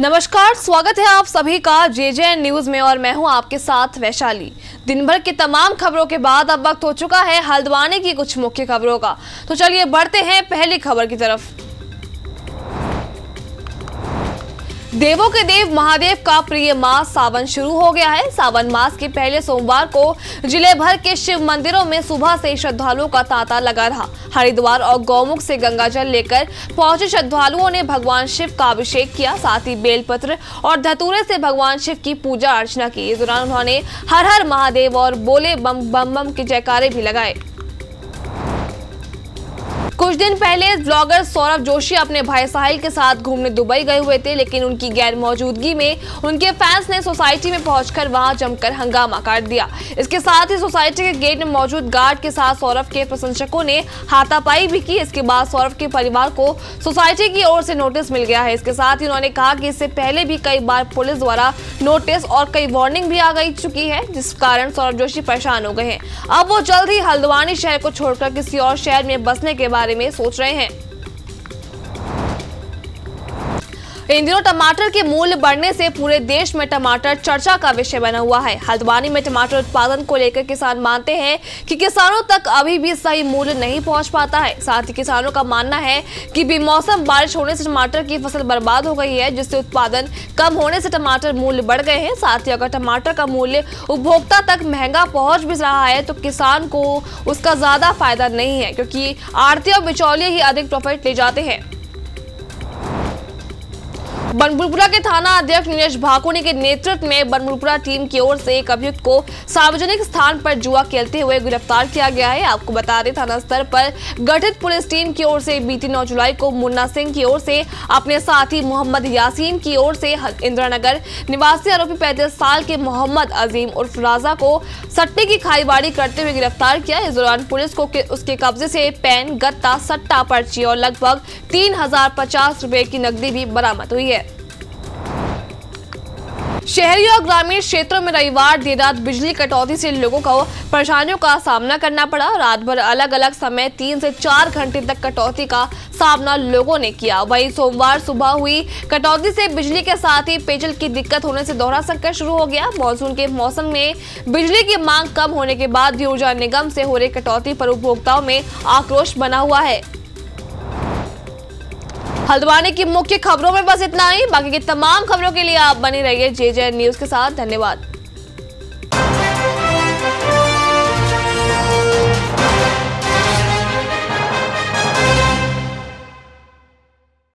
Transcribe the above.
नमस्कार, स्वागत है आप सभी का जे जे न्यूज़ में और मैं हूँ आपके साथ वैशाली। दिन भर की तमाम खबरों के बाद अब वक्त हो चुका है हल्द्वानी की कुछ मुख्य खबरों का। तो चलिए बढ़ते हैं पहली खबर की तरफ़। देवों के देव महादेव का प्रिय मास सावन शुरू हो गया है। सावन मास के पहले सोमवार को ज़िले भर के शिव मंदिरों में सुबह से श्रद्धालुओं का तांता लगा रहा। हरिद्वार और गौमुख से गंगाजल लेकर पहुँचे श्रद्धालुओं ने भगवान शिव का अभिषेक किया। साथ ही बेलपत्र और धतूरे से भगवान शिव की पूजा अर्चना की। इस दौरान उन्होंने हर हर महादेव और बोले बम बम बम के जयकारे भी लगाए। कुछ दिन पहले ब्लॉगर सौरभ जोशी अपने भाई साहिल के साथ घूमने दुबई गए हुए थे, लेकिन उनकी गैर मौजूदगी में उनके फैंस ने सोसाइटी में पहुंचकर वहाँ जमकर हंगामा काट दिया। इसके साथ ही सोसाइटी के गेट में मौजूद गार्ड के साथ सौरभ के प्रशंसकों ने हाथापाई भी की। इसके बाद सौरभ के परिवार को सोसाइटी की ओर से नोटिस मिल गया है। इसके साथ ही उन्होंने कहा कि इससे पहले भी कई बार पुलिस द्वारा नोटिस और कई वार्निंग भी आ गई चुकी है, जिस कारण सौरभ जोशी परेशान हो गए हैं। अब वो जल्द ही हल्द्वानी शहर को छोड़कर किसी और शहर में बसने के बारे में सोच रहे हैं। इन दिनों टमाटर के मूल्य बढ़ने से पूरे देश में टमाटर चर्चा का विषय बना हुआ है। हल्द्वानी में टमाटर उत्पादन को लेकर किसान मानते हैं कि किसानों तक अभी भी सही मूल्य नहीं पहुँच पाता है। साथ ही किसानों का मानना है कि बेमौसम बारिश होने से टमाटर की फ़सल बर्बाद हो गई है, जिससे उत्पादन कम होने से टमाटर मूल्य बढ़ गए हैं। साथ ही अगर टमाटर का मूल्य उपभोक्ता तक महँगा पहुँच भी रहा है तो किसान को उसका ज़्यादा फ़ायदा नहीं है, क्योंकि आड़ती और बिचौलिए ही अधिक प्रॉफिट ले जाते हैं। बनबुलपुरा के थाना अध्यक्ष नीरज भाकुनी के नेतृत्व में बनबुलपुरा टीम की ओर से एक अभियुक्त को सार्वजनिक स्थान पर जुआ खेलते हुए गिरफ़्तार किया गया है। आपको बता दें, थाना स्तर पर गठित पुलिस टीम की ओर से बीती 9 जुलाई को मुन्ना सिंह की ओर से, अपने साथी मोहम्मद यासीन की ओर से इंदिरानगर निवासी आरोपी पैंतीस साल के मोहम्मद अजीम उर्फ़ राजा को सट्टे की खाईबाड़ी करते हुए गिरफ़्तार किया। इस दौरान पुलिस को उसके कब्जे से पेन, गत्ता, सट्टा, पर्ची और लगभग तीन हज़ार पचास रुपए की नकदी भी बरामद हुई है। शहरी और ग्रामीण क्षेत्रों में रविवार देर रात बिजली कटौती से लोगों को परेशानियों का सामना करना पड़ा। रात भर अलग अलग समय तीन से चार घंटे तक कटौती का सामना लोगों ने किया। वहीं सोमवार सुबह हुई कटौती से बिजली के साथ ही पेयजल की दिक्कत होने से दोहरा संकट शुरू हो गया। मानसून के मौसम में बिजली की मांग कम होने के बाद भी ऊर्जा निगम से हो रही कटौती पर उपभोक्ताओं में आक्रोश बना हुआ है। हल्द्वानी की मुख्य खबरों में बस इतना ही। बाकी की तमाम खबरों के लिए आप बने रहिए जे जे न्यूज़ के साथ। धन्यवाद।